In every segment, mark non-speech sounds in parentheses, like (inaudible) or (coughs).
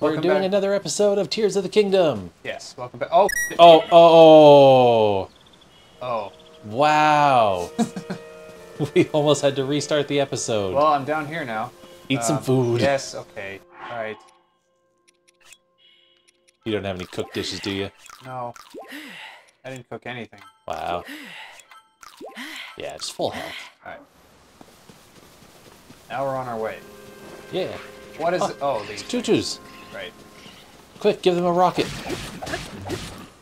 We're doing back. another episode of Tears of the Kingdom. Yes, welcome back. Oh, Oh, oh, oh. wow. (laughs) we almost had to restart the episode. Well, I'm down here now. Eat some Um, food. Yes, okay. All right. You don't have any cooked dishes, do you? No, I didn't cook anything. Wow. Yeah, it's full health. All right. Now we're on our way. Yeah. What is Oh, it? Oh, It's the Chuchus. Right. Quick, give them a rocket.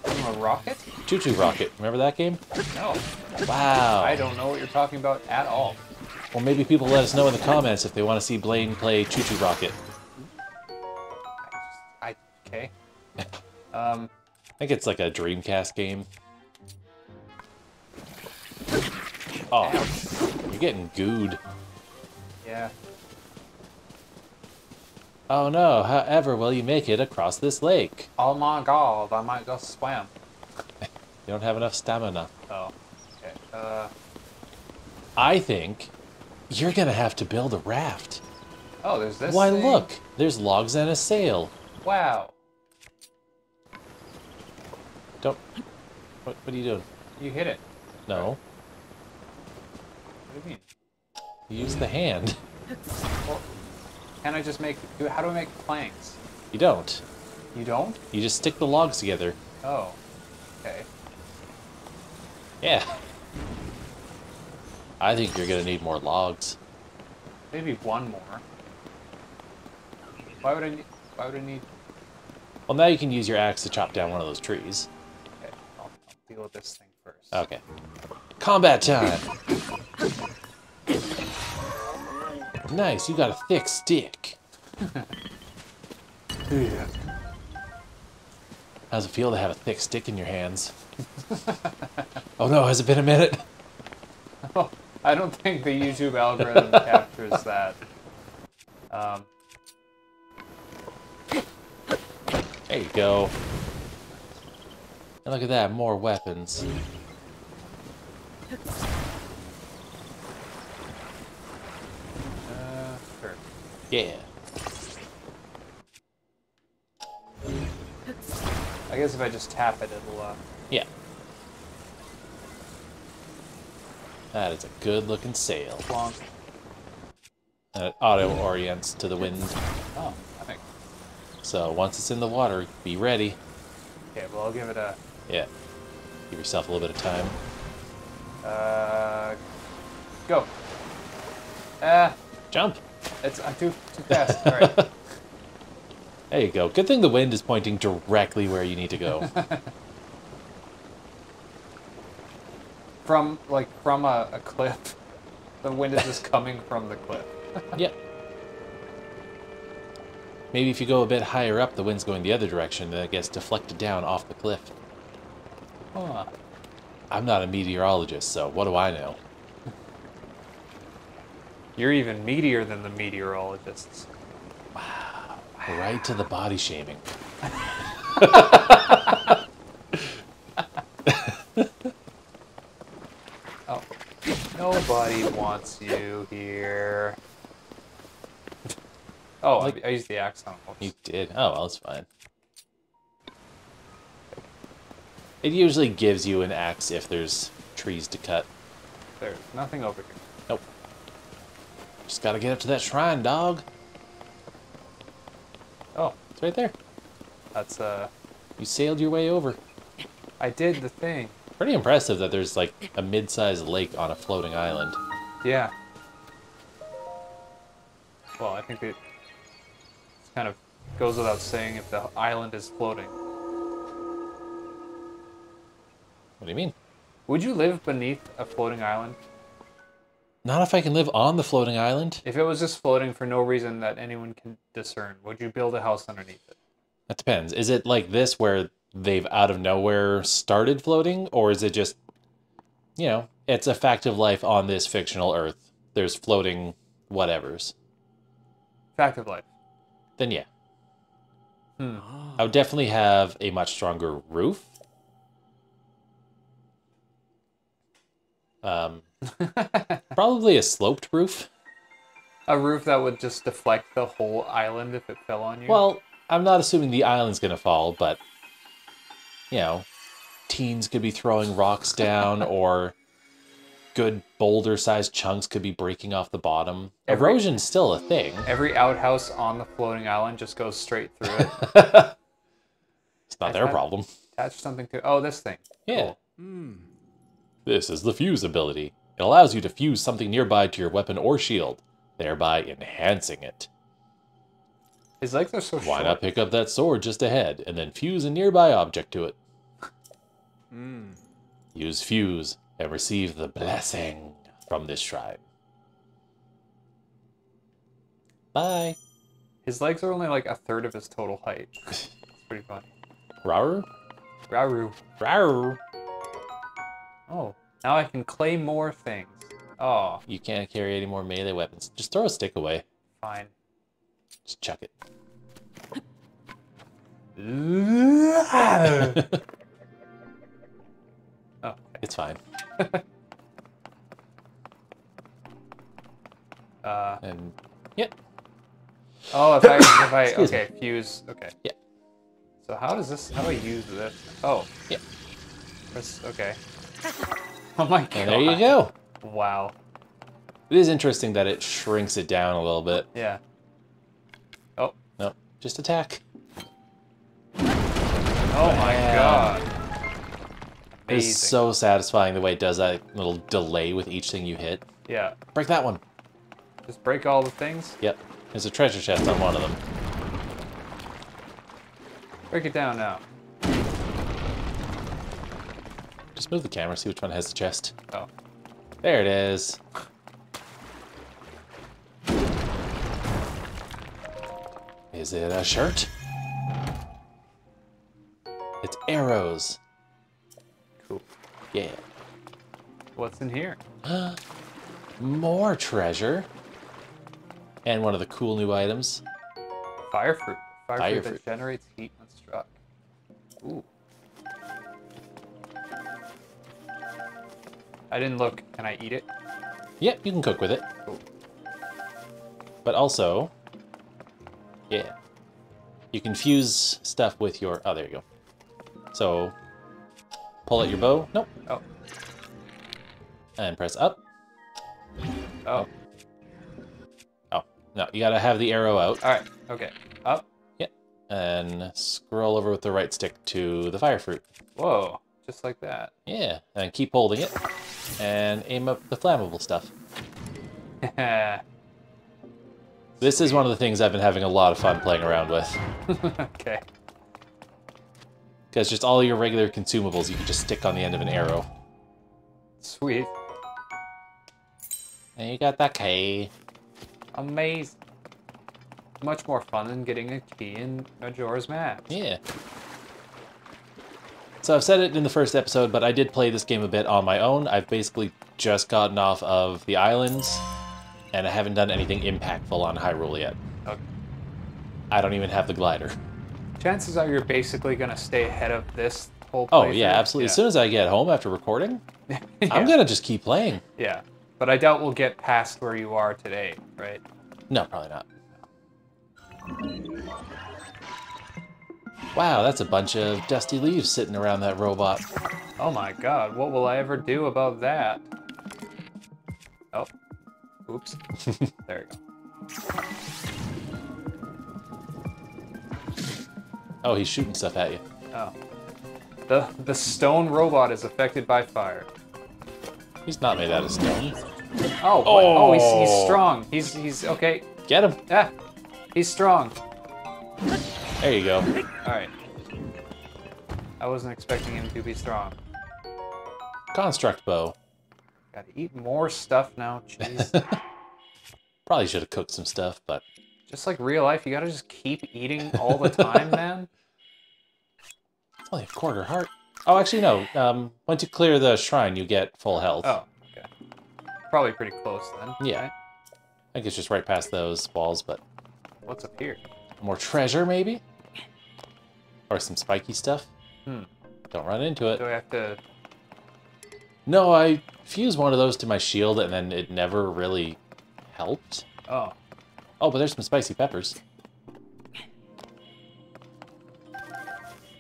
A rocket? ChuChu Rocket. Remember that game? No, Wow. I don't know what you're talking about at all. Well, maybe people let us know in the comments if they want to see Blaine play ChuChu Rocket. I okay. (laughs) Um, I think it's like a Dreamcast game. Oh, you're getting gooed. yeah. Oh no, however will you make it across this lake? Oh my god, I might go swim. (laughs) You don't have enough stamina. Oh, okay. Uh, I think you're gonna have to build a raft. oh, there's this. Why thing. look, there's logs and a sail. Wow, Don't. What, what are you doing? you hit it. No, What do you mean? use the hand. Well, can I just make? How do I make planks? You don't. You don't? You just stick the logs together. Oh, okay. Yeah. I think you're gonna need more logs. Maybe one more. Why would I need? Why would I need? Well, now you can use your axe to chop down one of those trees. Okay, I'll, I'll deal with this thing first. Okay. Combat time! (laughs) Nice, you got a thick stick. Yeah. How's it feel to have a thick stick in your hands? (laughs) oh no, has it been a minute? (laughs) I don't think the YouTube algorithm (laughs) captures that. Um, There you go. And look at that, more weapons. uh, sure. Yeah. I guess if I just tap it, it'll. Uh, Yeah. That is a good looking sail. long. And it auto orients to the wind. Oh, I think. So once it's in the water, be ready. Okay, well I'll give it a. Yeah. Give yourself a little bit of time. Uh, go. Ah, Jump! It's I'm too too fast. All right. (laughs) There you go. Good thing the wind is pointing directly where you need to go. (laughs) from like from a, a cliff. The wind is just coming from the cliff. (laughs) yep. Maybe if you go a bit higher up, the wind's going the other direction, and it gets deflected down off the cliff. Huh. I'm not a meteorologist, so what do I know? You're even meatier than the meteorologists. Right to the body shaming. (laughs) Oh, nobody wants you here. Oh, Like- I, I used the axe on. Whoops. You did. Oh, well, that's fine. It usually gives you an axe if there's trees to cut. There's nothing over here. Just gotta get up to that shrine, dog. Oh, It's right there. that's uh. You sailed your way over. I did the thing. Pretty impressive that there's like a mid-sized lake on a floating island. Yeah. Well, I think it kind of goes without saying if the island is floating. What do you mean? Would you live beneath a floating island? Not if I can live on the floating island. If it was just floating for no reason that anyone can discern, would you build a house underneath it? That depends. Is it like this where they've out of nowhere started floating, or is it just, you know, it's a fact of life on this fictional Earth? There's floating whatevers. Fact of life. Then yeah, Hmm. I would definitely have a much stronger roof. Um, (laughs) probably a sloped roof. A roof that would just deflect the whole island if it fell on you? Well, I'm not assuming the island's gonna fall, but you know, teens could be throwing rocks down, (laughs) or good boulder-sized chunks could be breaking off the bottom. Every- Erosion's still a thing. Every outhouse on the floating island just goes straight through it. (laughs) It's not I their problem. Attach something to. Oh, this thing. Yeah. Cool. Hmm. This is the fuse ability. It allows you to fuse something nearby to your weapon or shield, thereby enhancing it. His legs are so Why short. not pick up that sword just ahead and then fuse a nearby object to it? Hmm. Use fuse and receive the blessing from this shrine. Bye. His legs are only like a third of his total height. It's pretty funny. Rauru? Rauru. Rauru. Oh, now I can claim more things. Oh, You can't carry any more melee weapons. Just throw a stick away. fine. Just chuck it. (laughs) oh. It's fine. (laughs) Uh, And yeah, oh, if I, if I, (coughs) Excuse me. okay, fuse, okay. Yeah. So how does this, how do I use this? Oh. Yeah. Press, okay. (laughs) Oh my god. and there you go. Wow. It is interesting that it shrinks it down a little bit. Yeah. Oh. No, just attack. Oh my god. It's so satisfying the way it does that little delay with each thing you hit. Yeah. Break that one. Just break all the things. Yep. There's a treasure chest on one of them. Break it down now. Just move the camera, see which one has the chest. Oh. There it is. Is it a shirt? It's arrows. Cool. Yeah. What's in here? (gasps) More treasure. And one of the cool new items. Fire fruit. Fire, Fire fruit, fruit. that generates heat when struck. Ooh. I didn't look. Can I eat it? Yep, you can cook with it. Cool. But also, yeah, you can fuse stuff with your. Oh, there you go. So, pull out your bow. Nope. Oh. And press up. Oh. oh. Oh, no, you gotta have the arrow out. All right. Okay. Up. Yep, and scroll over with the right stick to the fire fruit. Whoa. Just like that. Yeah, and keep holding it. And aim up the flammable stuff. (laughs) This is one of the things I've been having a lot of fun playing around with. (laughs) okay. Because just all your regular consumables you can just stick on the end of an arrow. Sweet. And you got that key. Amazing. Much more fun than getting a key in Majora's Mask. Yeah. So I've said it in the first episode, but I did play this game a bit on my own. I've basically just gotten off of the islands, and I haven't done anything impactful on Hyrule yet. Okay. I don't even have the glider. Chances are you're basically gonna stay ahead of this whole. Oh yeah, absolutely. As soon as I get home after recording, (laughs) Yeah. I'm gonna just keep playing. Yeah, but I doubt we'll get past where you are today, right? No, probably not. Wow, that's a bunch of dusty leaves sitting around that robot. Oh my god, what will I ever do about that? Oh, oops. (laughs) there you go. Oh, he's shooting stuff at you. Oh. The, the stone robot is affected by fire. He's not made out of stone. Oh, what? oh, he's, he's Oh. strong. He's, he's, okay. Get him. Ah, he's strong. There you go. Alright. I wasn't expecting him to be strong. Construct bow. Gotta eat more stuff now, jeez. (laughs) Probably should have cooked some stuff, but just like real life, you gotta just keep eating all the time, man. it's (laughs) (laughs) only a quarter heart. Oh, actually, no. Um, once you clear the shrine, you get full health. Oh, okay. Probably pretty close then. Yeah. right? I think it's just right past those walls, but What's up here? More treasure, maybe? Or some spiky stuff? Hmm. Don't run into it. Do I have to? No, I fused one of those to my shield, and then it never really helped. Oh, Oh, but there's some spicy peppers.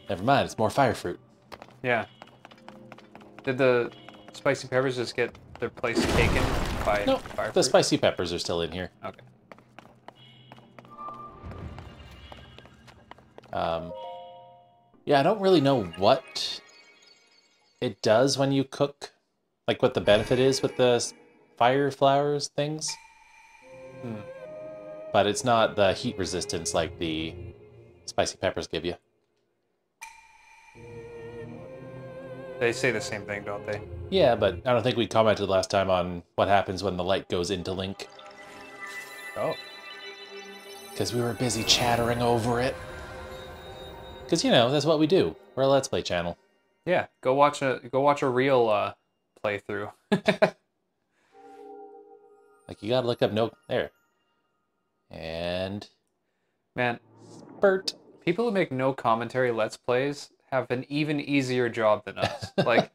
Never mind, it's more fire fruit. Yeah. Did the spicy peppers just get their place taken by No, fire the fruit? spicy peppers are still in here. Okay. Um, yeah, I don't really know what it does when you cook, like what the benefit is with the fire flowers things. Hmm. But it's not the heat resistance like the spicy peppers give you. They say the same thing, don't they? Yeah, but I don't think we commented last time on what happens when the light goes into Link, Oh. because we were busy chattering over it. Because, you know, that's what we do. We're a Let's Play channel. Yeah. Go watch a go watch a real uh, playthrough. (laughs) Like, you gotta look up no... There. And... Man, Bert. people who make no commentary let's plays have an even easier job than us. (laughs) like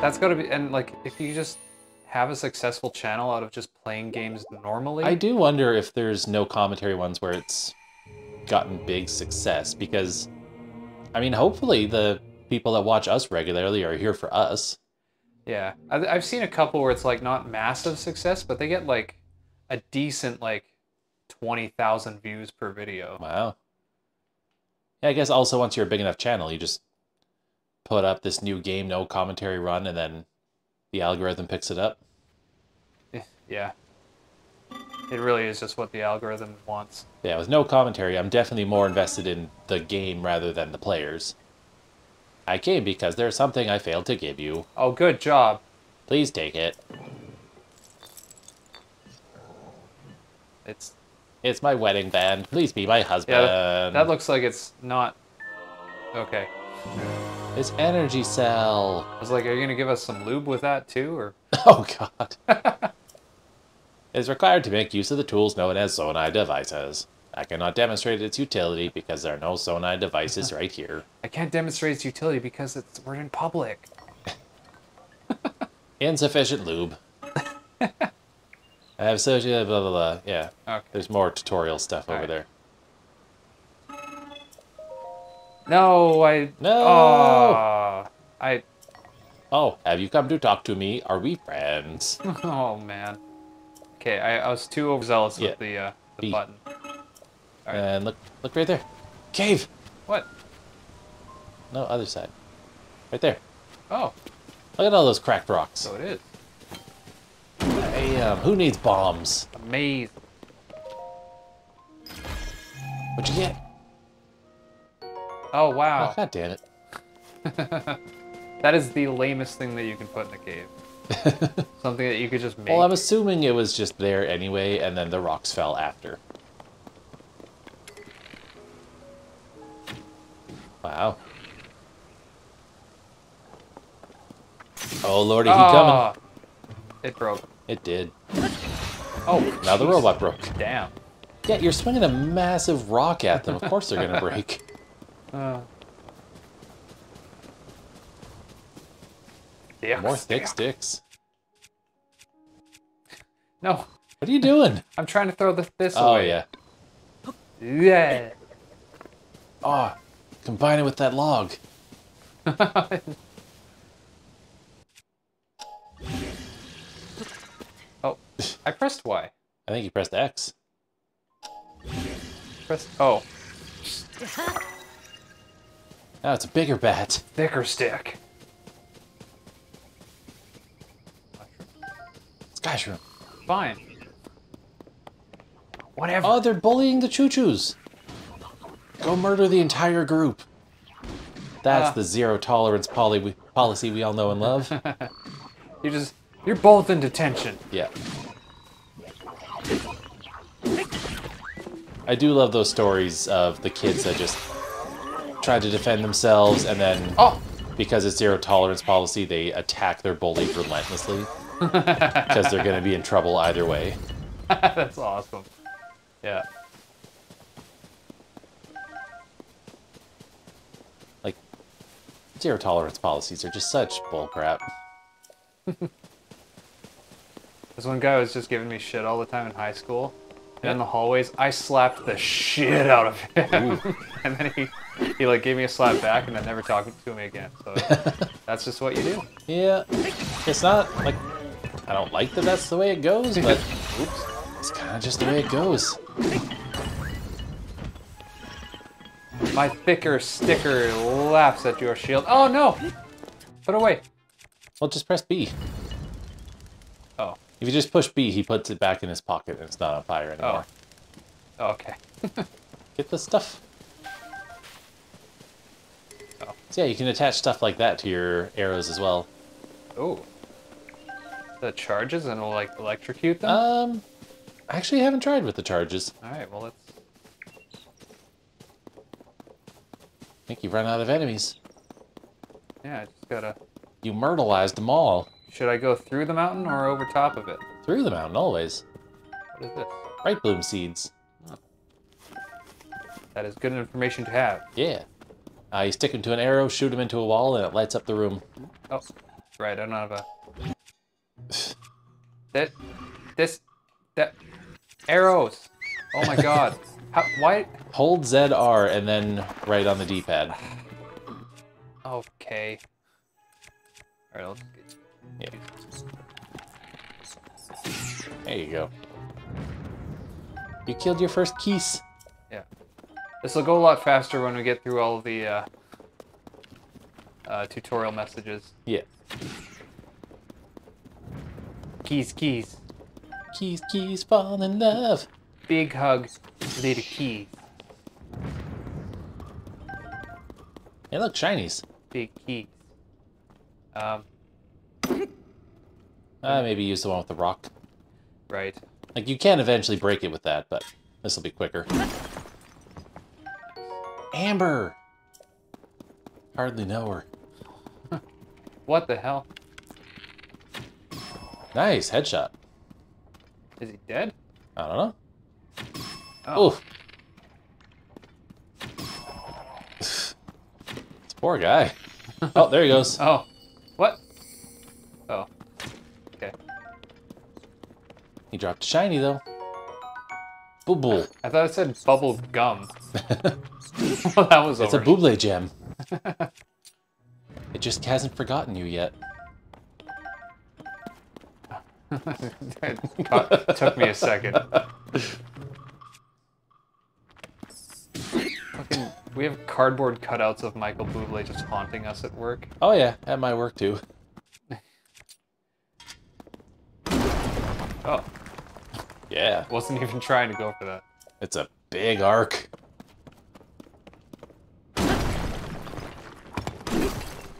that's got to be and like if you just have a successful channel out of just playing games normally. I do wonder if there's no commentary ones where it's gotten big success because, I mean, hopefully the people that watch us regularly are here for us. Yeah, I- I've seen a couple where it's like not massive success, but they get like a decent like twenty thousand views per video. Wow. Yeah, I guess also once you're a big enough channel, you just put up this new game, no commentary run, and then the algorithm picks it up. Eh, yeah, it really is just what the algorithm wants. Yeah, with no commentary, I'm definitely more invested in the game rather than the players. I came because there's something I failed to give you. Oh, good job. Please take it. It's It's my wedding band. Please be my husband. yeah. That, that looks like it's not okay. It's energy cell. I was like, are you gonna give us some lube with that too, or (laughs) Oh god. (laughs) is required to make use of the tools known as Zonai devices. I cannot demonstrate its utility because there are no Zonai devices uh-huh. right here. I can't demonstrate its utility because it's we're in public. (laughs) Insufficient lube. (laughs) I have associated blah blah blah. Yeah. Okay. There's more tutorial stuff over Alright. there. No, I No! Aw, I Oh, have you come to talk to me? Are we friends? (laughs) oh man. Okay, I, I was too overzealous Yeah. with the uh, the B. button. Alright. And look look right there. Cave! What? No, other side. Right there. Oh, Look at all those cracked rocks. so it is. Hey, um, who needs bombs? Amazing. What'd you get? Oh Oh, wow, god damn it. (laughs) that is the lamest thing that you can put in a cave. (laughs) Something that you could just make. Well, I'm assuming it was just there anyway, and then the rocks fell after. Wow. Oh lordy, he coming. Ah, It broke. It did. Oh, Now the robot broke. Damn. Yeah, you're swinging a massive rock at them. Of course they're gonna break. (laughs) Uh, More thick sticks. No, What are you doing? I'm trying to throw the, this Oh away. yeah. Yeah. Oh, combine it with that log. (laughs) oh, I pressed Y. I think you pressed X. Pressed. Oh, Now it's a bigger bat. thicker stick. Skyshroom. Fine. Whatever. Oh, they're bullying the Chuchus. Go murder the entire group. That's Ah. the zero tolerance poly we, policy we all know and love. (laughs) You just. You're both in detention. yeah. I do love those stories of the kids that just try to defend themselves and then Oh. because it's zero tolerance policy, they attack their bully relentlessly because they're going to be in trouble either way. (laughs) That's awesome. Yeah. Like zero tolerance policies are just such bullcrap. (laughs) This one guy was just giving me shit all the time in high school. And in the hallways, I slapped the shit out of him. (laughs) and then he, he like gave me a slap back and then never talked to me again. So that's just what you do. Yeah, it's not like I don't like that that's the way it goes, but oops, it's kind of just the way it goes. My thicker sticker laughs at your shield. Oh no! Put away. Well, just press B. Oh. If you just push B, he puts it back in his pocket and it's not on fire oh. anymore. Oh. Okay. (laughs) Get the stuff. Oh. So yeah, you can attach stuff like that to your arrows as well. Oh. The charges and it'll like electrocute them? Um, I actually haven't tried with the charges. Alright, well let's I think you've run out of enemies. yeah, I just gotta You myrtleized them all. should I go through the mountain or over top of it? Through the mountain, always. What is this? Brightbloom seeds. That is good information to have. Yeah. Uh, you stick them to an arrow, shoot them into a wall, and it lights up the room. Oh, right, I don't have a that this that arrows. Oh my god. (laughs) How why Hold ZR and then right on the D-pad. okay. Alright, I'll just get Yeah. There you go. You killed your first keys. Yeah. This will go a lot faster when we get through all the uh, uh, tutorial messages. Yeah. Keys, keys. Keys, keys, fall in love. Big hug, little keys. Hey, look, shinies. Big keys. Um, Uh, maybe use the one with the rock. right. Like, you can eventually break it with that, but this will be quicker. Amber! Hardly know her. What the hell? Nice, headshot. Is he dead? I don't know. Oh. Oof. this poor guy. (laughs) Oh, there he goes. Oh. What? Oh. Okay. He dropped a shiny, though. Boo boo. I thought it said bubble gum. (laughs) (laughs) well, that was It's a. Buble gem. it just hasn't forgotten you yet. It took me a second. Fucking, we have cardboard cutouts of Michael Bublé just haunting us at work. Oh yeah, at my work too. Oh, Yeah, wasn't even trying to go for that. it's a big arc.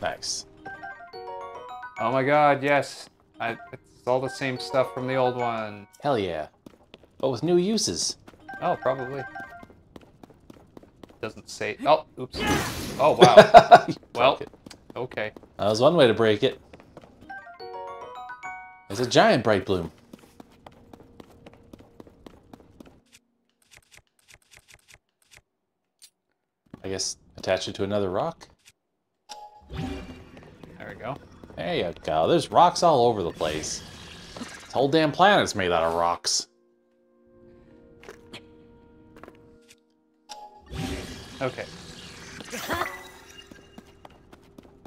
Nice. Oh my god, yes. I, it's all the same stuff from the old one. Hell yeah. But with new uses. Oh, probably. Doesn't say. Oh, oops. Oh, wow. (laughs) well, okay. That was one way to break it. There's a giant brightbloom. I guess attach it to another rock. There we go. There you go. There's rocks all over the place. This whole damn planet's made out of rocks. Okay.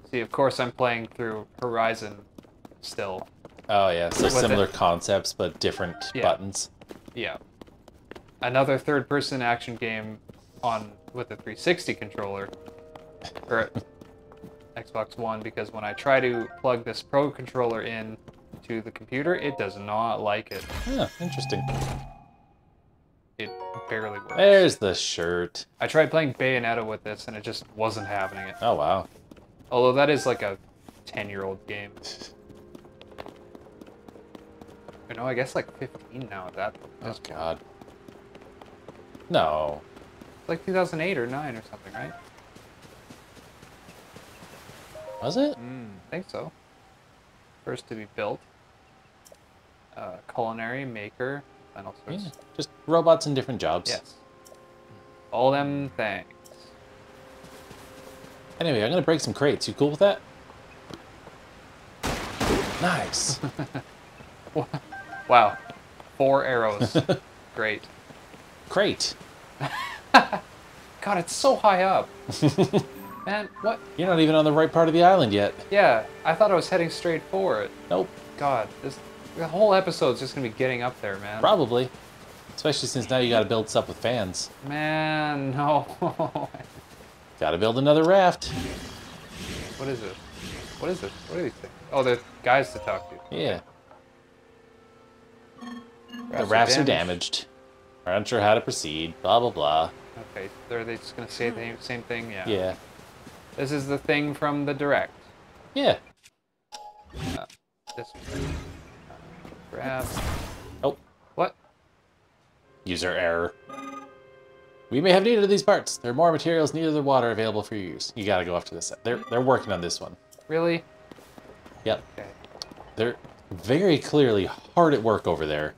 See, of course, I'm playing through Horizon still. Oh yeah, so similar it. concepts but different Yeah. buttons. Yeah. Another third-person action game on with a 360 controller, or (laughs) Xbox One, because when I try to plug this Pro controller in to the computer, it does not like it. Huh, interesting. It barely works. There's the shirt. I tried playing Bayonetta with this, and it just wasn't having it. Oh wow. Although that is like a 10-year-old game. Or know, I guess like 15 now at that. Oh god. No. like 2008 or 9 or something, right? Was it? Mm, I think so. First to be built. Uh, culinary, maker, and all sorts. Yeah. Just robots in different jobs. Yes. All them things. Anyway, I'm gonna break some crates. You cool with that? Nice. (laughs) Wow. Four arrows. (laughs) Great. crate. (laughs) God, it's so high up. Man, what? You're not even on the right part of the island yet. Yeah, I thought I was heading straight for it. Nope, God, this the whole episode's just gonna be getting up there, man. probably. Especially since now you gotta build stuff with fans. Man, (laughs) no. Gotta build another raft. what is it? What is it? What are these things? Oh, they're guys to talk to. Yeah, the are rafts are damaged. We're unsure how to proceed. Blah blah blah. Okay, are they just gonna say the same thing? Yeah. Yeah, This is the thing from the direct. yeah. Uh, this grab. Oh, What? user error. We may have needed these parts. There are more materials needed than water available for your use. You gotta go up to this. They're they're working on this one. Really? Yep. Okay. They're very clearly hard at work over there.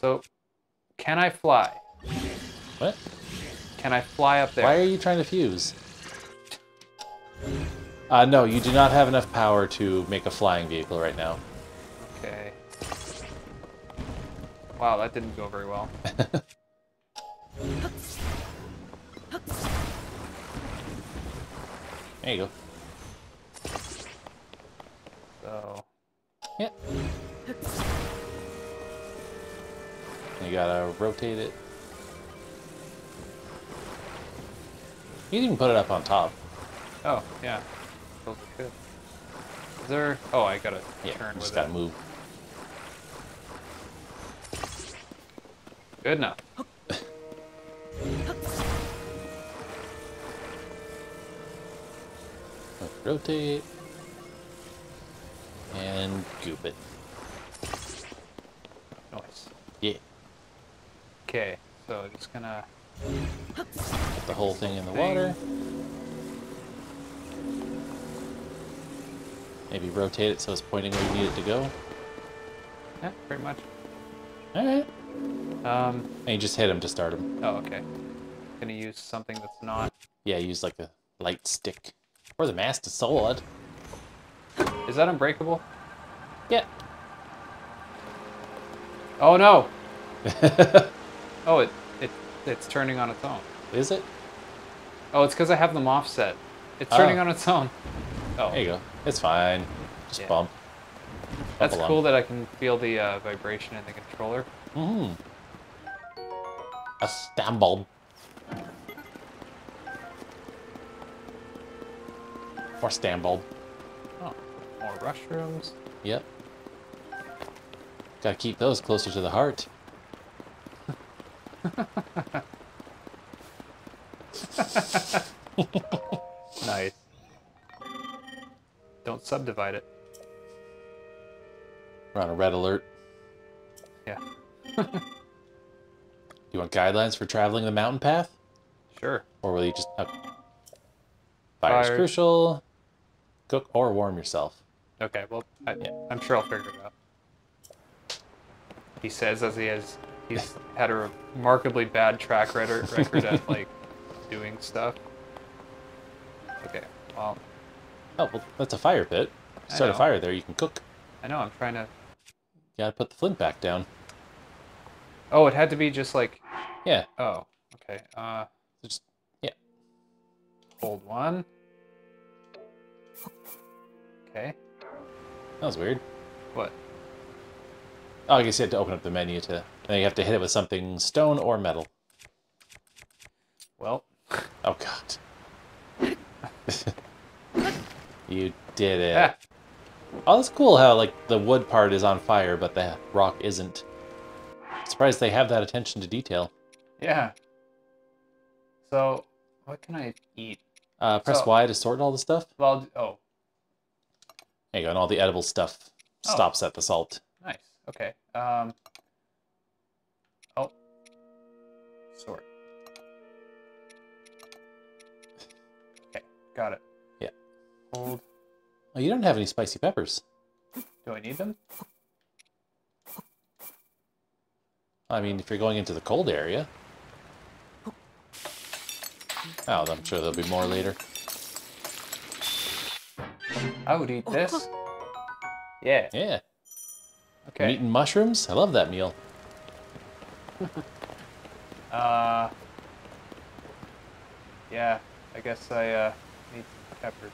So, can I fly? What? Can I fly up there? Why are you trying to fuse? Uh, no, you do not have enough power to make a flying vehicle right now. Wow, that didn't go very well. (laughs) There you go. So, Yep. You gotta rotate it. You can even put it up on top. oh yeah, feels good. Is there? Oh, I gotta Yeah, turn with gotta it. move. Good enough. Rotate. And goop it. Nice. Yeah. Okay, so just gonna. Put the whole thing in the water. Maybe rotate it so it's pointing where you need it to go. Yeah, pretty much. Alright. Um. And you just hit him to start him. Oh, okay. Gonna use something that's not. Yeah, use like a light stick. Or the master solid. Is that unbreakable? Yeah. Oh no! (laughs) Oh, it it it's turning on its own. Is it? Oh, it's because I have them offset. It's Oh. turning on its own. Oh, There you go. It's fine. Just Yeah. bump. that's along. cool that I can feel the uh, vibration in the controller. Mm. A stamble. Or stamble. Oh, more mushrooms. Yep. Gotta keep those closer to the heart. (laughs) Nice. Don't subdivide it. We're on a red alert. Yeah. (laughs) You want guidelines for traveling the mountain path? Sure. Or will you just... Oh. Okay. Fire's Fire. crucial. Cook or warm yourself. Okay. Well, I, Yeah. I'm sure I'll figure it out. He says as he has he's (laughs) had a remarkably bad track record record at (laughs) like doing stuff. Okay. Well, Oh, well, that's a fire pit. Start a fire there, you can cook. I know I'm trying to. You gotta put the flint back down. Oh, it had to be just like. Yeah, Oh. Okay. Uh, just... Yeah. hold one. Okay. That was weird. What? Oh, I guess you had to open up the menu to... Then you have to hit it with something stone or metal. Well, Oh, God. (laughs) you did it. ah, Oh, that's cool how, like, the wood part is on fire, but the rock isn't. Surprised they have that attention to detail. yeah. So, what can I eat? Uh, press So- Y to sort all the stuff. Well, oh, There you go, and all the edible stuff Oh. stops at the salt. nice. Okay. Um. Oh. Sort. Okay, got it. Yeah. Hold. Oh, you don't have any spicy peppers. Do I need them? I mean, if you're going into the cold area. Oh, I'm sure there'll be more later. I would eat this. (laughs) Yeah. Yeah. Okay. Meat and mushrooms? I love that meal. (laughs) Uh. Yeah, I guess I uh, need some peppers.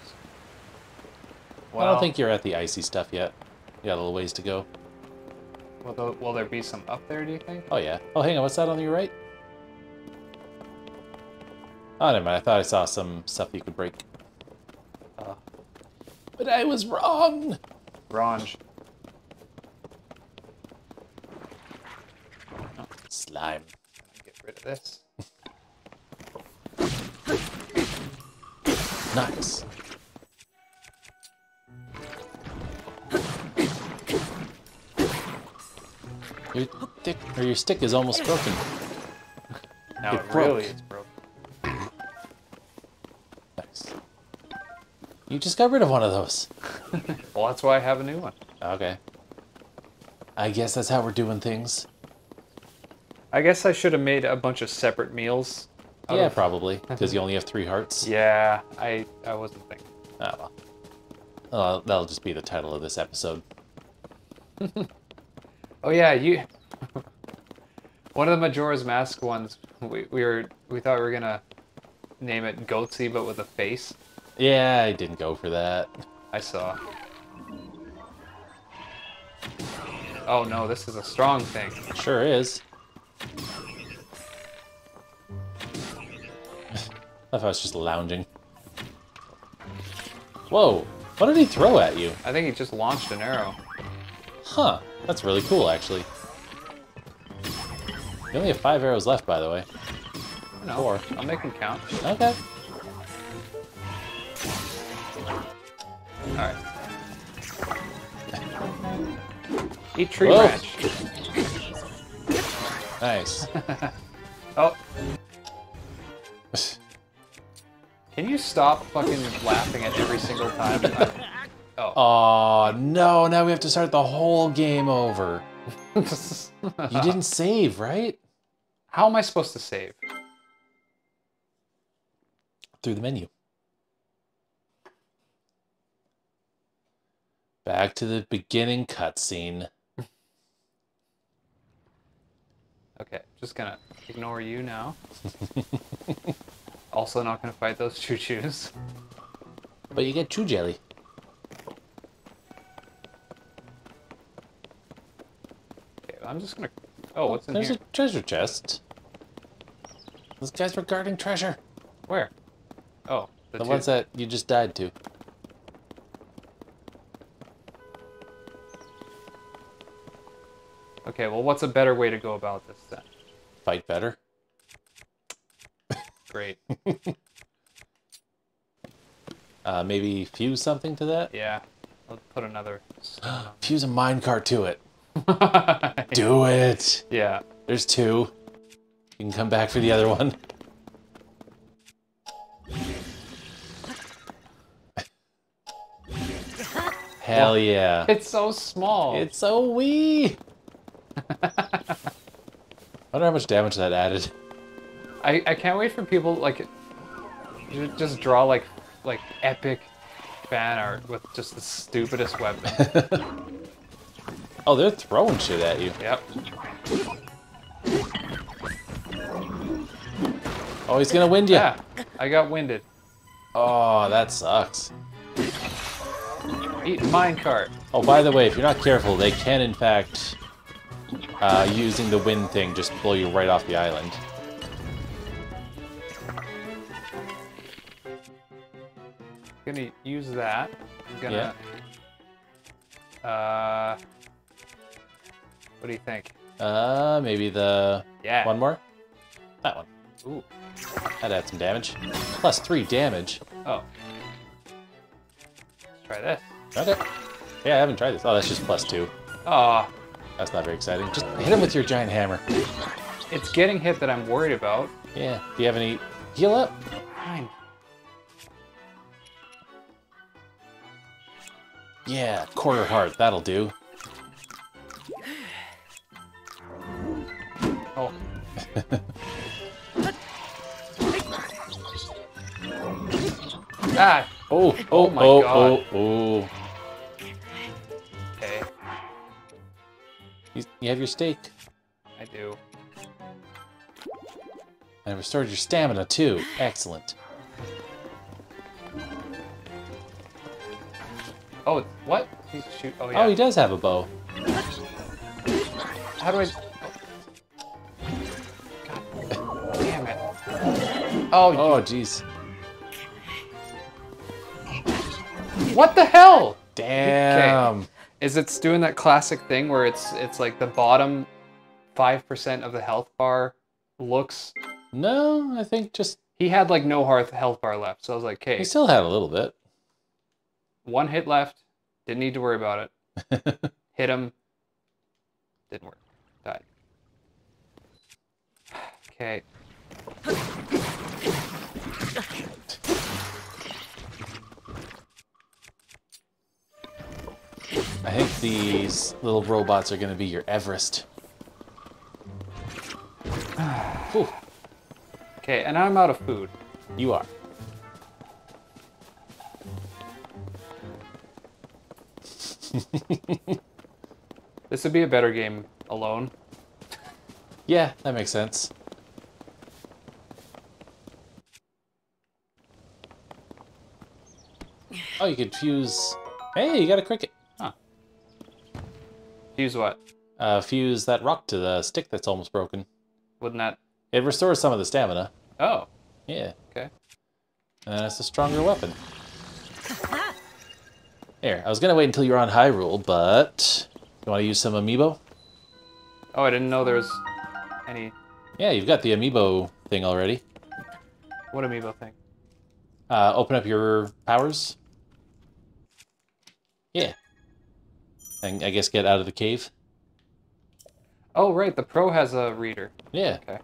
I don't think you're at the icy stuff yet. You got a little ways to go. Will, will there be some up there? Do you think? Oh yeah. Oh, hang on. What's that on your right? Oh, never mind. I thought I saw some stuff you could break. Uh, But I was wrong. Range. Slime. Get rid of this. (laughs) Nice. Your stick, or your stick is almost broken. Now It it, broke. really is broken. Nice. You just got rid of one of those. (laughs) Well, that's why I have a new one. Okay. I guess that's how we're doing things. I guess I should have made a bunch of separate meals. Yeah, of- probably. (laughs) Because you only have three hearts. Yeah, I I wasn't thinking. Oh, well. Uh, that'll just be the title of this episode. (laughs) Oh yeah, you. (laughs) One of the Majora's Mask ones, we, we were we thought we were gonna name it Goatsy, but with a face. Yeah, I didn't go for that. I saw. Oh no, this is a strong thing. Sure is. (laughs) I thought I was just lounging. Whoa! What did he throw at you? I think he just launched an arrow. Huh. That's really cool, actually. You only have five arrows left, by the way. No, Four. I'll make him count. Okay. All right. Eat tree Whoa. branch. Nice. (laughs) Oh, (laughs) can you stop fucking laughing at every single time? (laughs) Oh. no! Now we have to start the whole game over. (laughs) You didn't save, right? How am I supposed to save? Through the menu. Back to the beginning cutscene. (laughs) Okay, just gonna ignore you now. (laughs) also not gonna fight those Chuchus. But you get Chuchu Jelly. I'm just gonna. Oh, what's in There's here? There's a treasure chest. Those guys were guarding treasure. Where? Oh, the, The ones that you just died to. Okay, well, what's a better way to go about this then? Fight better. Great. (laughs) Uh, maybe fuse something to that? Yeah, let's put another (gasps) Fuse a minecart to it. (laughs) Do it! yeah. There's two. You can come back for the other one. Hell oh, yeah. It's so small. It's so wee! I (laughs) wonder how much damage that added. I, I can't wait for people like just draw like like epic fan art with just the stupidest weapon. (laughs) Oh, they're throwing shit at you. yep. Oh, he's gonna wind you. Yeah. I got winded. Oh, that sucks. Eat minecart. Oh, by the way, if you're not careful, they can, in fact, uh, using the wind thing, just blow you right off the island. Gonna use that. I'm gonna. Uh. What do you think? Uh, maybe the Yeah. one more. That one. Ooh. That add some damage. Plus three damage. Oh. Let's try this. Okay. Yeah, I haven't tried this. Oh, that's just plus two. Ah, That's not very exciting. Just hit him with your giant hammer. it's getting hit that I'm worried about. Yeah. Do you have any heal up? Fine. Yeah, quarter heart. That'll do. Oh. ah. Oh, oh, Oh my oh, God. oh, oh. Okay. You, you have your steak. I do. And restored your stamina too. Excellent. Oh, what? He's shoot. Oh yeah. Oh, he does have a bow. How do I? Oh, Oh, jeez. what the hell? Damn. Is it's doing that classic thing where it's it's like the bottom five percent of the health bar looks. No, I think just He had like no health health bar left, so I was like, okay, he still had a little bit. one hit left. Didn't need to worry about it. (laughs) Hit him. Didn't work. Died. (sighs) Okay. I think these little robots are going to be your Everest. Okay, and I'm out of food. you are. (laughs) This would be a better game alone. Yeah, that makes sense. Oh, you could fuse. Hey, you got a cricket. Use what? Uh, fuse that rock to the stick that's almost broken. Wouldn't that? It restores some of the stamina. Oh, Yeah, okay. and then it's a stronger weapon. (laughs) Here, I was gonna wait until you were on Hyrule, but you want to use some amiibo? Oh, I didn't know there was any. Yeah, you've got the amiibo thing already. What amiibo thing? Uh, open up your powers. Yeah. And I guess get out of the cave. Oh, right. The Pro has a reader. Yeah, Okay.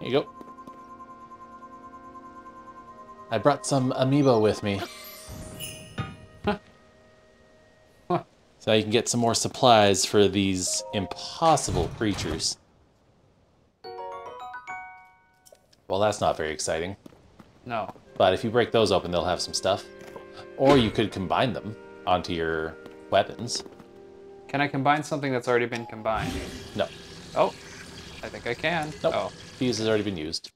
here you go. I brought some amiibo with me. Huh. (laughs) Huh. So you can get some more supplies for these impossible creatures. Well, that's not very exciting. No. But if you break those open, they'll have some stuff. Or you could combine them onto your weapons. Can I combine something that's already been combined? No. Oh, I think I can. Nope. Oh, Fuse has already been used.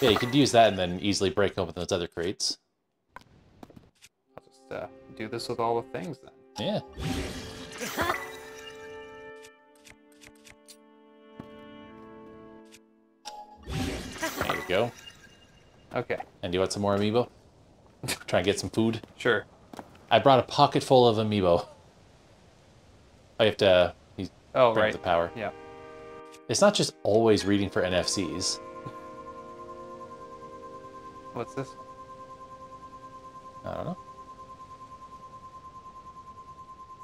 Yeah, you could use that and then easily break open those other crates. I'll just uh, do this with all the things then. Yeah. There you go. Okay, And do you want some more amiibo? (laughs) Try and get some food. sure. I brought a pocket full of amiibo. Oh, you have to you Oh, bring right. the power. Yeah. It's not just always reading for NFCs. What's this? I don't know.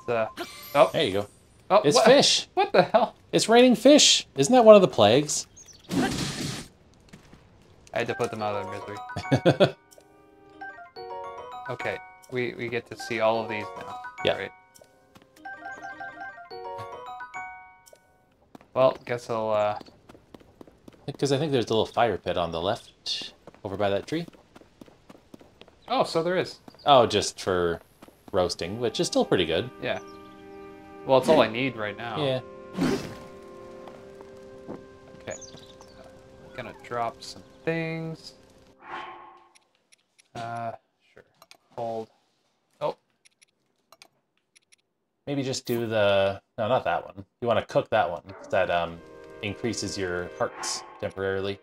It's uh. Oh. There you go. oh It's what? fish. What the hell? It's raining fish. Isn't that one of the plagues? I had to put them out of their misery. (laughs) Okay, we we get to see all of these now. Yeah. Right. Well, guess I'll uh. Because I think there's a little fire pit on the left over by that tree. Oh, so there is. Oh, just for roasting, which is still pretty good. Yeah. Well, it's all I need right now. Yeah. Okay. Gonna drop some things. Uh. Hold. Oh, Maybe just do the no, not that one. You want to cook that one. that um increases your hearts temporarily.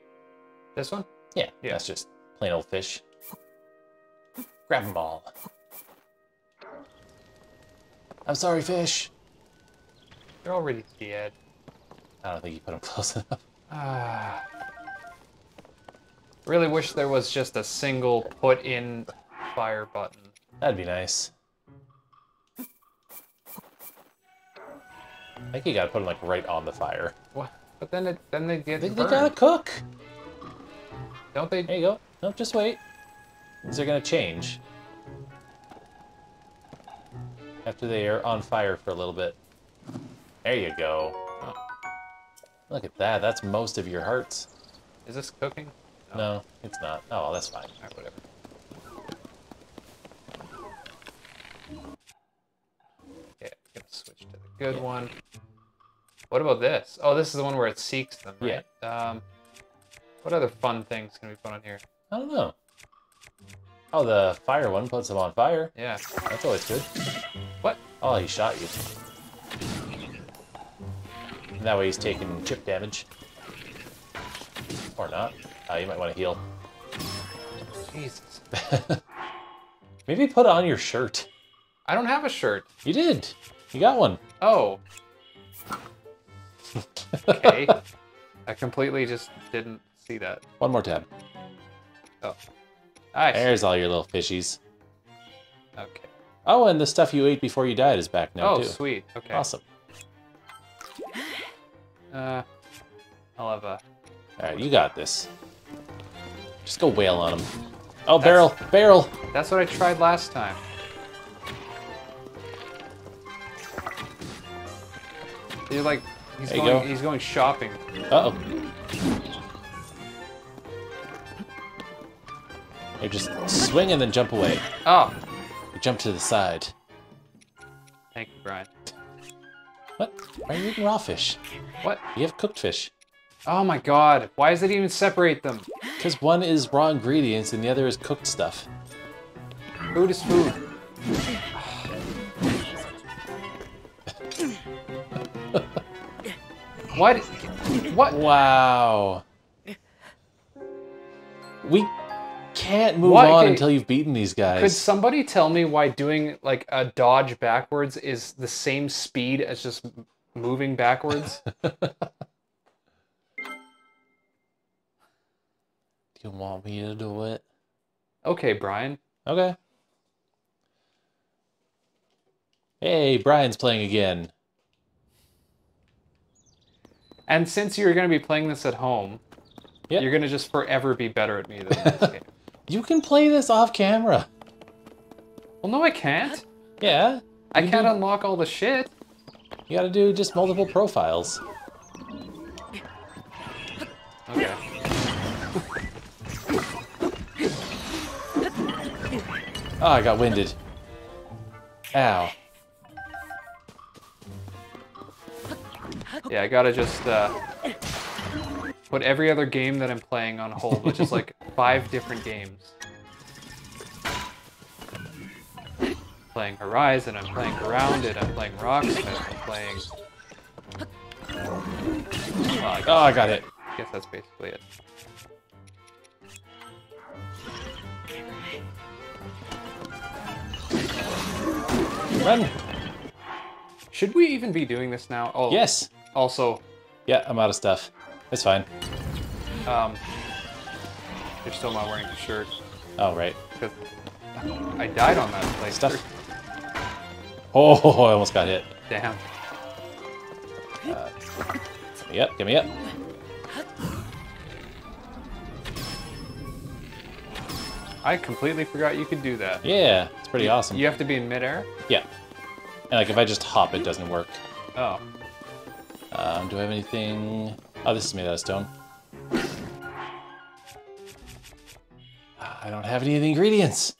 this one? Yeah, Yeah. that's just plain old fish. Grab them all. I'm sorry, fish. They're already dead. I don't think you put them (laughs) close enough. Ah. Really wish there was just a single put in fire button. That'd be nice. I think you gotta put them like right on the fire. What? But then it then they get think they gotta cook. Don't they? There you go. No, just wait. These are gonna change. After they are on fire for a little bit. There you go. Oh. Look at that. That's most of your hearts. Is this cooking? No, it's not. Oh, that's fine. Alright, whatever. Okay, I'm gonna switch to the good one. What about this? Oh, this is the one where it seeks them, right? Um, what other fun things can we put on here? I don't know. Oh, the fire one puts them on fire. Yeah. That's always good. What? Oh, he shot you. And that way he's taking chip damage. Or not. Uh, you might want to heal. Jesus. (laughs) Maybe put on your shirt. I don't have a shirt. You did. You got one. Oh. (laughs) Okay. I completely just didn't see that. One more tab. Oh. Nice. There's all your little fishies. Okay. Oh, and the stuff you ate before you died is back now, Oh, too. sweet. Okay. Awesome. Uh, I'll have a. Alright, you got this. Just go whale on him. Oh, barrel! Barrel! That's what I tried last time. You're like, he's There going. go. He's going shopping. Uh-oh. You just swing and then jump away. Oh, jump to the side. thank you, Brian. What? Why are you eating raw fish? What? You have cooked fish. Oh my God! Why does it even separate them? Because one is raw ingredients and the other is cooked stuff. Food is food. What? What? Wow. We can't move Why- on okay, until you've beaten these guys. Could somebody tell me why doing like a dodge backwards is the same speed as just moving backwards? (laughs) Do you want me to do it? okay, Brian. Okay. Hey, Brian's playing again. And since you're going to be playing this at home, Yep. you're going to just forever be better at me than this (laughs) game. You can play this off camera. Well, no, I can't. Yeah. I can't do- unlock all the shit. You gotta do just multiple profiles. Okay. Oh, I got winded. Ow. Yeah, I gotta just uh, put every other game that I'm playing on hold, which is like (laughs) five different games. Playing Horizon, I'm playing Grounded, I'm playing Rocksmith, I'm playing. Well, I Oh, I got it. guess that's basically it. Run. Should we even be doing this now? Oh, Yes. Also, Yeah, I'm out of stuff. It's fine. um, you're still not wearing the shirt Oh, right. because I died on that place. Stuff. Oh, (laughs) I almost got hit. Damn. Get me up, get me up. I completely forgot you could do that. Yeah, it's pretty awesome. You have to be in midair? Yeah. And like if I just hop, it doesn't work. Oh. Um, do I have anything? Oh, this is made out of stone. Ah, I don't have any of the ingredients.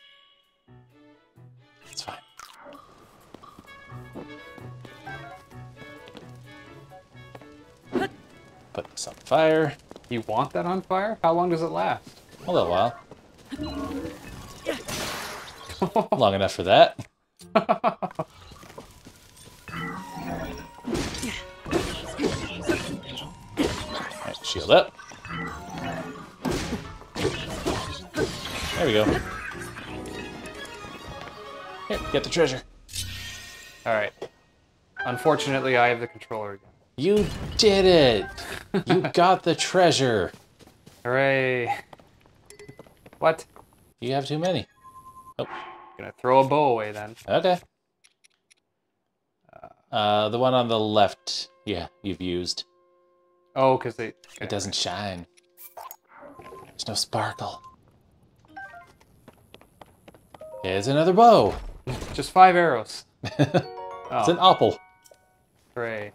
It's fine. Put this on fire. You want that on fire? How long does it last? A little while. Long enough for that. (laughs) Up. There we go. Here, get the treasure. Alright. Unfortunately, I have the controller again. You did it! You (laughs) got the treasure! Hooray. What? You have too many. Oh, Gonna throw a bow away then. Okay. Uh, the one on the left, yeah, you've used. Oh, because they. It doesn't shine. There's no sparkle. Here's another bow. (laughs) Just five arrows. (laughs) It's Oh, an apple. hooray.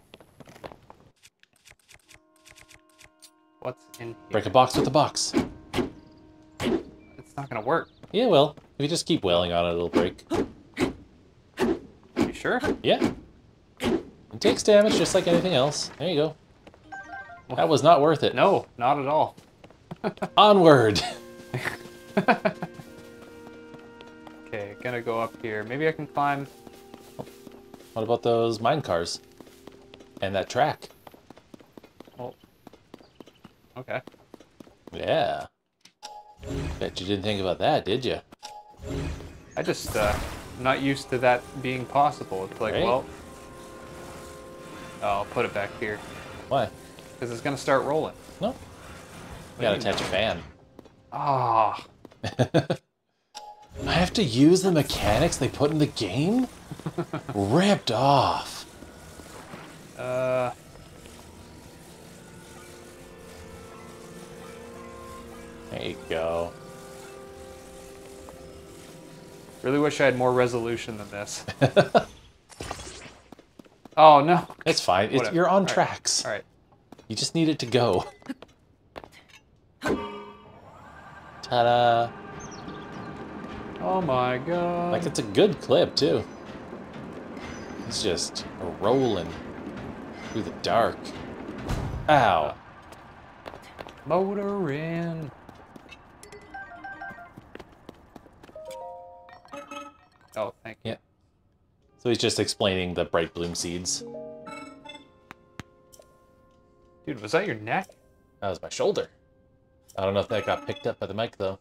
What's in here? Break a box with a box. It's not gonna work. Yeah, well, if you just keep wailing on it, it'll break. You sure? Yeah. It takes damage just like anything else. There you go. That was not worth it. No, not at all. (laughs) Onward! Okay, gonna go up here. Maybe I can climb. What about those mine cars? And that track? Oh. Okay. Yeah. Bet you didn't think about that, did you? I just, uh, I'm not used to that being possible. It's like, Right. well, oh, I'll put it back here Why? Because it's gonna start rolling. No. You gotta attach a fan. Ah, (laughs) I have to use the mechanics they put in the game? (laughs) Ripped off. uh, There you go. really wish I had more resolution than this. (laughs) oh no! It's fine. It's, you're on All right. tracks. All right. You just need it to go. Ta-da! Oh my god. Like it's a good clip too. It's just rolling through the dark. Ow! Motor in. Oh, thank you. Yeah. So he's just explaining the Brightbloom seeds. Dude, was that your neck? That was my shoulder. I don't know if that got picked up by the mic though.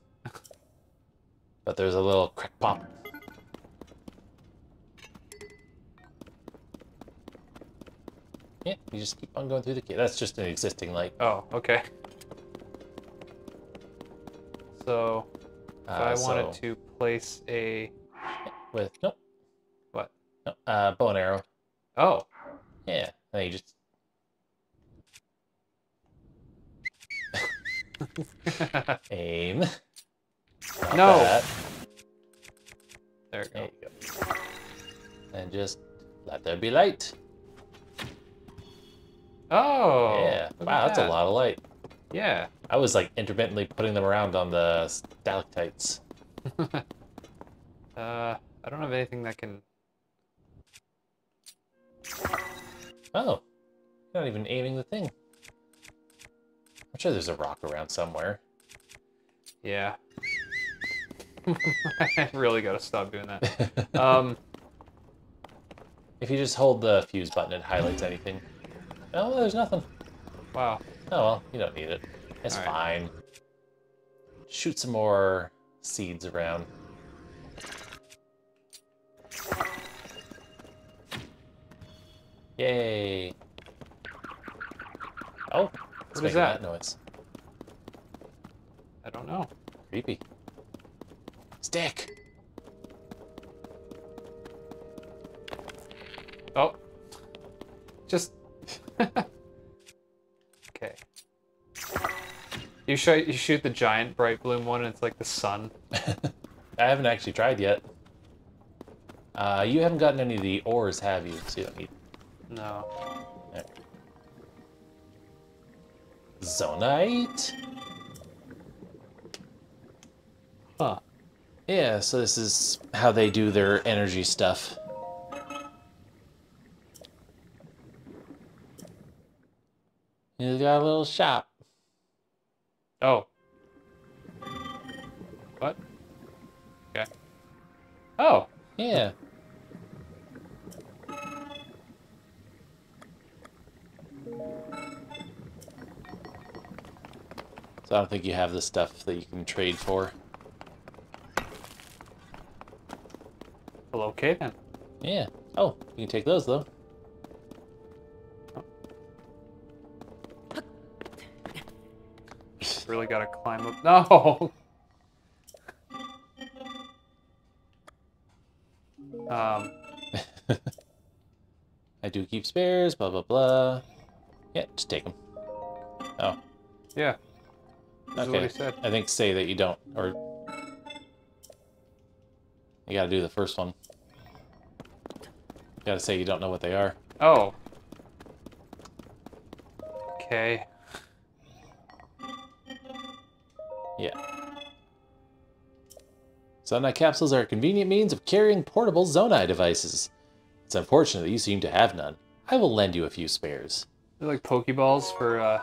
But there's a little crack pop. Yeah, you just keep on going through the key. That's just an existing light. Oh, okay. So, if Uh, I wanted so to place a with no, what? no uh, bow and arrow. Oh, Yeah, and then you just (laughs) aim. No. that. there There go. you go. And just let there be light. Oh, yeah. Wow, at that's a lot of light. Yeah. I was like intermittently putting them around on the stalactites. (laughs) Uh, I don't have anything that can. Oh, not even aiming the thing. I'm sure there's a rock around somewhere. Yeah. (laughs) I really gotta stop doing that. (laughs) Um, If you just hold the fuse button, it highlights anything. Oh, there's nothing. wow. Oh well, you don't need it. It's right. fine. Shoot some more seeds around. Yay! Oh, what's What is making that? noise? I don't know. Creepy. Stick. Oh. Just. (laughs) okay. You shoot. You shoot the giant Brightbloom one, and it's like the sun. (laughs) I haven't actually tried yet. Uh, you haven't gotten any of the ores, have you? So you don't need No. Zonaite? Huh. Yeah, so this is how they do their energy stuff. You got a little shop. Oh. What? Okay. Oh. Yeah. So I don't think you have the stuff that you can trade for. Well, okay then. Yeah. Oh, you can take those though. (laughs) Really gotta climb up. No. (laughs) Um. (laughs) I do keep spares, blah blah blah. Yeah, just take them. Oh, Yeah. This is what okay. said. I think say that you don't, or you gotta do the first one. You gotta say you don't know what they are. Oh. Okay. Yeah. Zonai capsules are a convenient means of carrying portable Zonai devices. It's unfortunate that you seem to have none. I will lend you a few spares. They're like Pokeballs for uh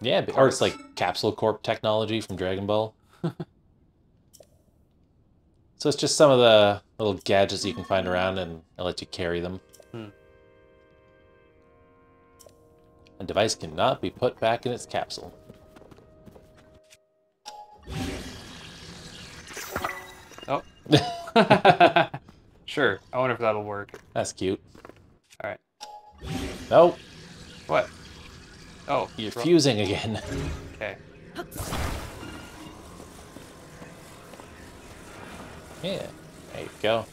Yeah, but- or it's like Capsule Corp technology from Dragon Ball. (laughs) so it's just some of the little gadgets you can find around, and I'll let you carry them. Hmm. A device cannot be put back in its capsule. Oh. (laughs) sure. I wonder if that'll work. That's cute. All right. Nope, What? Oh, you're ro- fusing again. Okay. yeah, there you go.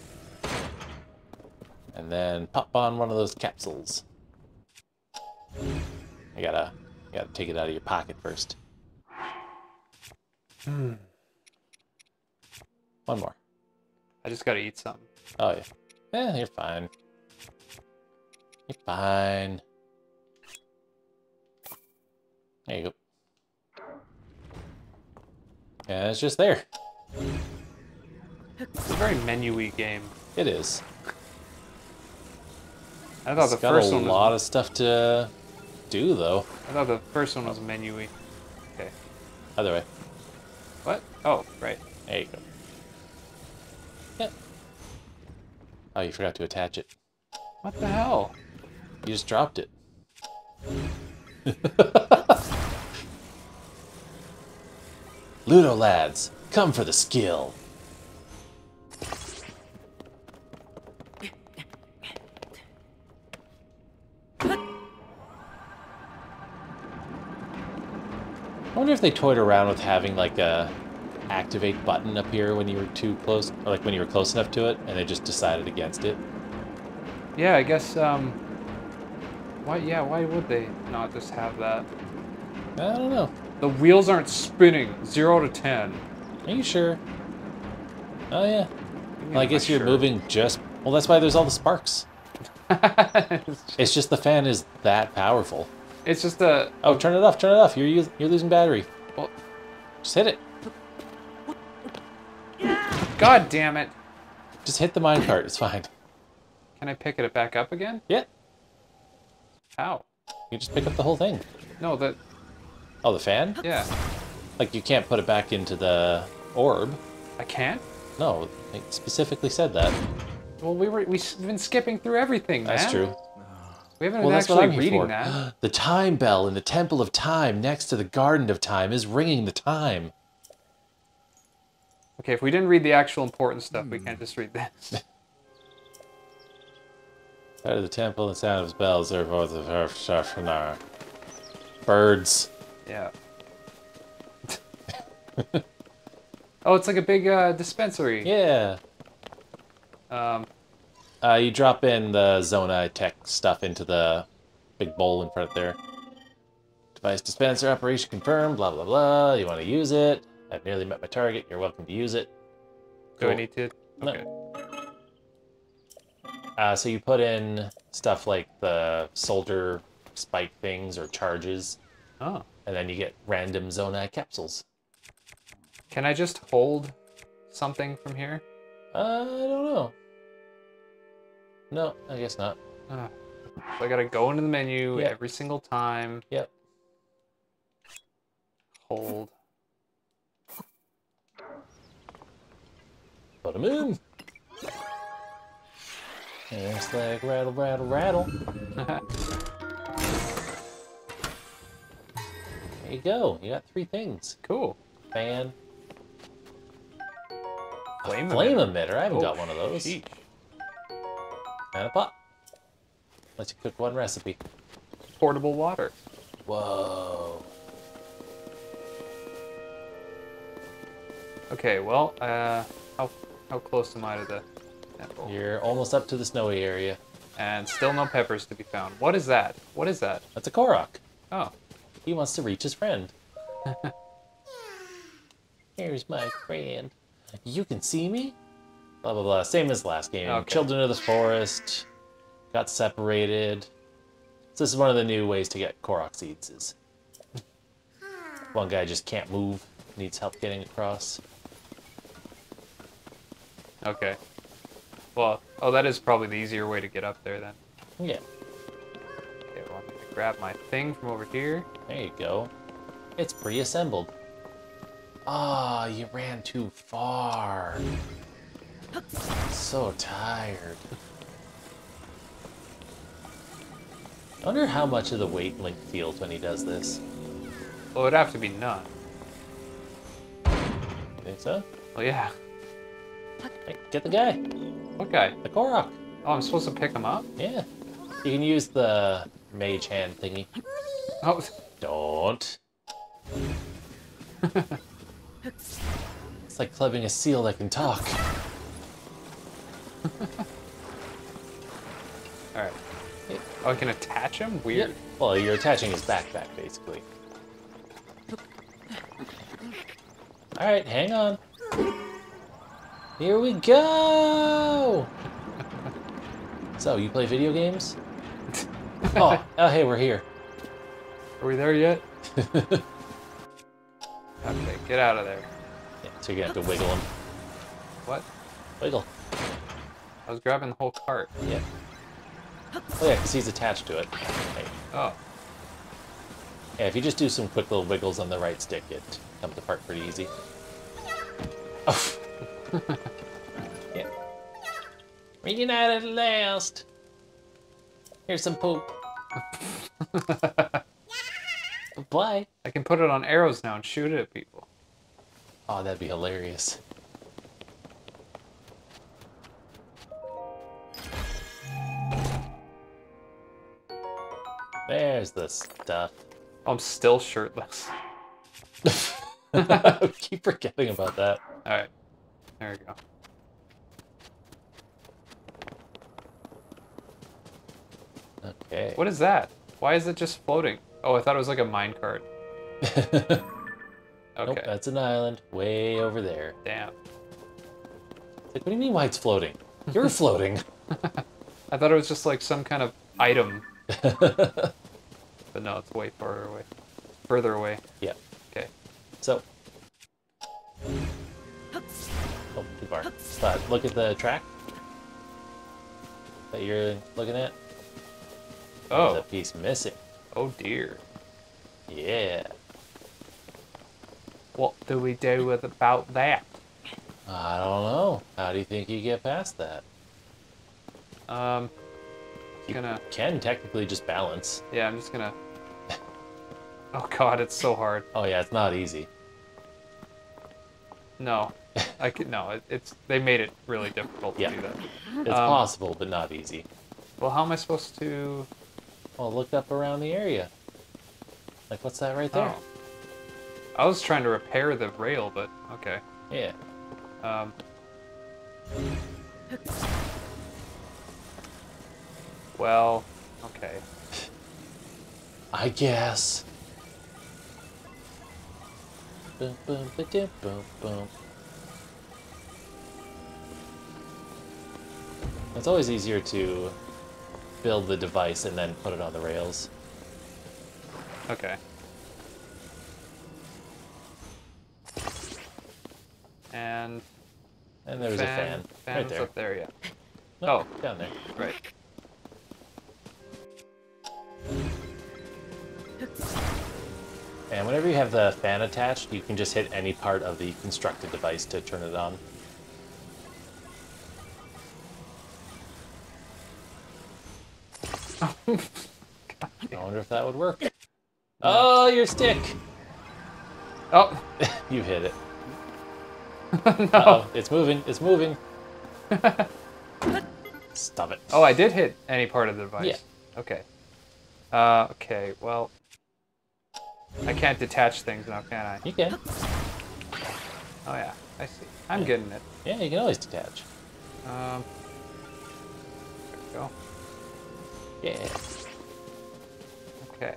And then pop on one of those capsules. You gotta, you gotta take it out of your pocket first. Hmm. One more. I just gotta eat something. Oh yeah. Yeah, you're fine. You're fine. There you go. Yeah, it's just there. It's a very menu-y game. It is. I thought It's the got first one was. A lot of stuff to do, though. I thought the first one was menu-y. Okay. Other way. What? Oh, right. There you go. Yep. Oh, you forgot to attach it. What the hell? You just dropped it. (laughs) Ludo lads, come for the skill. I wonder if they toyed around with having like a activate button up here when you were too close, or like when you were close enough to it, and they just decided against it. Yeah, I guess. Um. Why? Yeah. Why would they not just have that? I don't know. The wheels aren't spinning. Zero to ten. Are you sure? Oh yeah. Well, I guess you're sure? moving just. Well, that's why there's all the sparks. it's (laughs) It's just the fan is that powerful. It's just a. Oh, turn it off! Turn it off! You're you're losing battery. Well, Just hit it. God damn it! Just hit the minecart. It's fine. Can I pick it back up again? Yeah. How? You just pick up the whole thing. No, that. Oh, the fan? Yeah. Like you can't put it back into the orb. I can't. No, it specifically said that. Well, we were we've been skipping through everything, man. That's true. We haven't Well, been that's what actually reading for. that. (gasps) The time bell in the Temple of Time next to the Garden of Time is ringing the time. Okay, if we didn't read the actual important stuff, we can't hmm. just read this. (laughs) (laughs) Out of the temple, the sound of bells, there was the. Birds. Yeah. (laughs) oh, it's like a big uh, dispensary. Yeah. Um, Uh, you drop in the Zonai tech stuff into the big bowl in front there. Device dispenser operation confirmed, blah, blah, blah. You want to use it. I've nearly met my target. You're welcome to use it. do I need to? No. Okay. Uh, so you put in stuff like the soldier spike things or charges, Oh. And then you get random Zonai capsules. Can I just hold something from here? Uh, I don't know. No, I guess not. Ah. So I gotta go into the menu Yeah. every single time. Yep. Hold. Put them in. And it's like rattle, rattle, rattle. (laughs) There you go. You got three things. cool. Fan, Flame, flame emitter. emitter. I haven't Oh, got one of those. sheesh. And a pot. Lets you cook one recipe. Portable water. Whoa. Okay, well, uh, how how close am I to the temple? You're almost up to the snowy area. And still no peppers to be found. What is that? What is that? That's a Korok. Oh, He wants to reach his friend. (laughs) Here's my friend. You can see me? Blah, blah, blah. Same as last game. Okay. Children of the Forest got separated. So this is one of the new ways to get Korok seeds is one guy just can't move, needs help getting across. okay. Well, oh, that is probably the easier way to get up there then. Yeah. Grab my thing from over here. There you go. It's pre-assembled. Ah, you ran too far. So tired. I wonder how much of the weight Link feels when he does this. Well, it'd have to be none. You think so? Well, yeah. Hey, get the guy. What guy? The Korok. Oh, I'm supposed to pick him up? Yeah. You can use the mage hand thingy. Oh, Don't. it's like clubbing a seal that can talk. (laughs) alright. Oh, I can attach him? Weird. Well, you're attaching his backpack, basically. Alright, hang on. Here we go! (laughs) so, you play video games? (laughs) oh, oh, hey, we're here. Are we there yet? (laughs) Okay, get out of there. Yeah, so you're have to wiggle him. What? Wiggle. I was grabbing the whole cart. Yeah. Oh yeah, because he's attached to it. Right. Oh, Yeah, if you just do some quick little wiggles on the right stick, it comes apart pretty easy. (laughs) Oh. yeah. Reunited at last. Here's some poop. (laughs) Bye. I can put it on arrows now and shoot it at people. Oh, that'd be hilarious. There's the stuff. Oh, I'm still shirtless. (laughs) (laughs) Keep forgetting about that. Alright. There we go. Okay. What is that? Why is it just floating? Oh, I thought it was like a minecart. (laughs) Okay. Nope, that's an island way over there. Damn. Like, what do you mean why it's floating? You're floating. (laughs) I thought it was just like some kind of item, (laughs) but no, it's way farther away. Further away. yeah. Okay. So. Oh, too far. But look at the track that you're looking at. There's a Oh. piece missing. Oh dear. Yeah. What do we do with about that? I don't know. How do you think you get past that? Um. You Gonna. can technically just balance. Yeah, I'm just gonna. Oh god, it's so hard. Oh yeah, it's not easy. No, I could no. It, it's they made it really difficult to Yeah. do that. It's Um, possible, but not easy. Well, how am I supposed to? Well, look up around the area. Like, what's that right there? Oh. I was trying to repair the rail, but okay. Yeah. Um. Well, okay. I guess. Boom, boom, ba-dum, boom, boom. It's always easier to build the device and then put it on the rails. Okay. And And there's a fan right there. up there, yeah. No, Oh. down there. Right. And whenever you have the fan attached, you can just hit any part of the constructed device to turn it on. (laughs) I wonder if that would work. Oh, your stick! Oh (laughs) you hit it. (laughs) no! Uh-oh, it's moving. It's moving. Stop it. Oh, I did hit any part of the device. Yeah. Okay. Uh, okay. Well, I can't detach things now, can I? You can. Oh yeah, I see. I'm getting it. Yeah, you can always detach. Um. There we go. Yeah. Okay.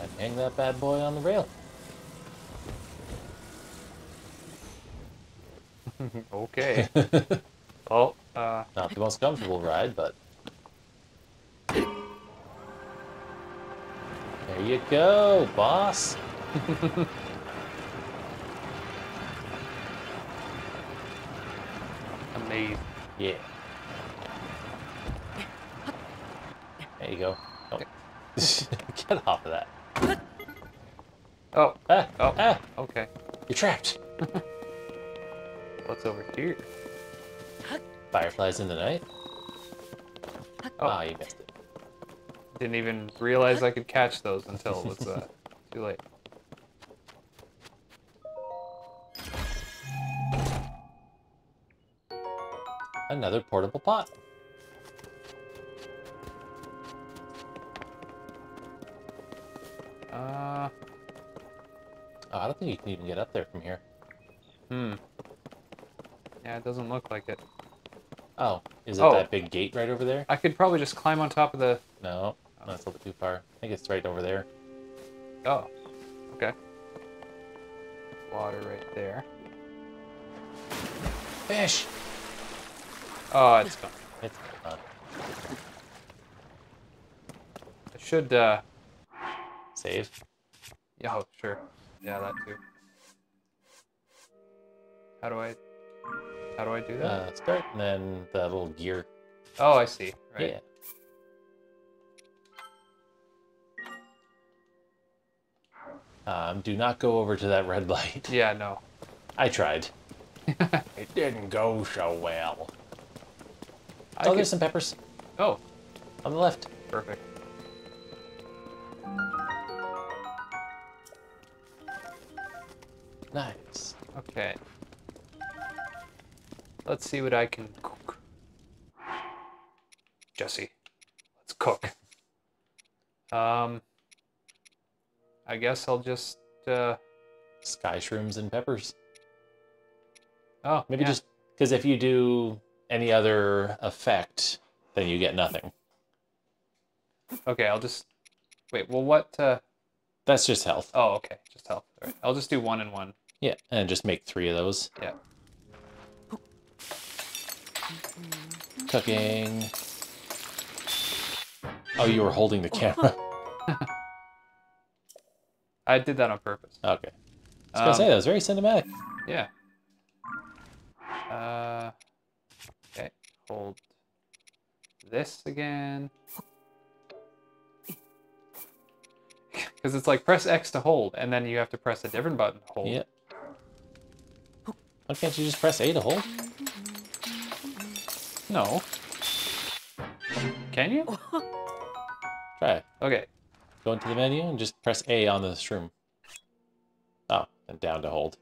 And hang that bad boy on the rail. (laughs) Okay. well, uh, Not the most comfortable ride, but. There you go, boss. (laughs) amazing. Yeah. There you go. Oh, (laughs) Get off of that. Oh, Ah, oh, ah, okay. you're trapped. What's over here? Fireflies in the night? Oh. Ah, you missed it. Didn't even realize I could catch those until it was uh, (laughs) too late. Another portable pot. Uh, Oh, I don't think you can even get up there from here. hmm. Yeah, it doesn't look like it. Oh, is it Oh. that big gate right over there? I could probably just climb on top of the. No, that's a little too far. I think it's right over there. Oh, okay. Water right there. Fish! Oh, it's gone. It's gone. I should. uh Save. Yeah, oh, sure. Yeah, that too. How do I? How do I do that? Uh, start, and then the little gear. oh, I see. Right. Yeah. Um, do not go over to that red (laughs) light. Yeah. No. I tried. (laughs) it didn't go so well. I oh, could- there's some peppers Oh, on the left. perfect. Nice. Okay. Let's see what I can cook. Jesse, let's cook. Um, I guess I'll just. Uh, Skyshrooms and peppers. oh, Maybe yeah. just because if you do any other effect, then you get nothing. Okay, I'll just. Wait. Well, what? Uh, That's just health. oh, okay. Just help. All right. I'll just do one and one. Yeah, and just make three of those. Yeah. Cooking. Oh, you were holding the camera. (laughs) I did that on purpose. Okay. I was gonna say that was very cinematic. Yeah. Uh, okay, hold this again. Because it's like press X to hold, and then you have to press a different button to hold. Yep. Why can't you just press A to hold? No. Can you? Try it. Okay. Go into the menu and just press A on the shroom. Oh, and down to hold.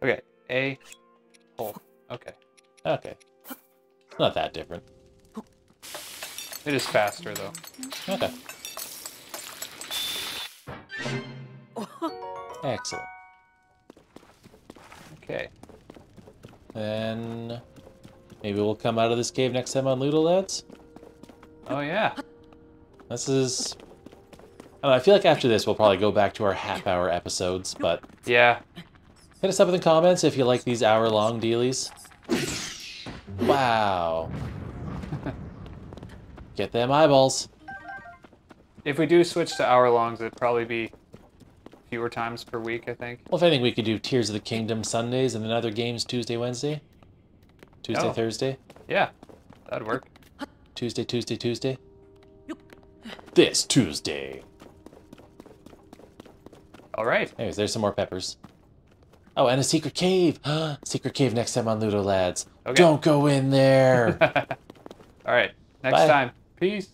Okay. A. Hold. Okay. Okay. It's not that different. It is faster though. Okay. Excellent. Okay. Then maybe we'll come out of this cave next time on Ludo Lads. Oh yeah. This is. I, know, I feel like after this we'll probably go back to our half hour episodes, but Yeah. hit us up in the comments if you like these hour long dealies. Wow. (laughs) Get them eyeballs. If we do switch to hour longs, it'd probably be fewer times per week. I think. Well, if anything, we could do Tears of the Kingdom Sundays and then other games Tuesday, Wednesday. Tuesday, Oh. Thursday. Yeah. That'd work. Tuesday, Tuesday, Tuesday. This Tuesday. All right. Anyways, there's some more peppers. Oh, and a secret cave. (gasps) secret cave next time on Ludo Lads. Okay. Don't go in there. (laughs) All right. Next Bye. time. Peace.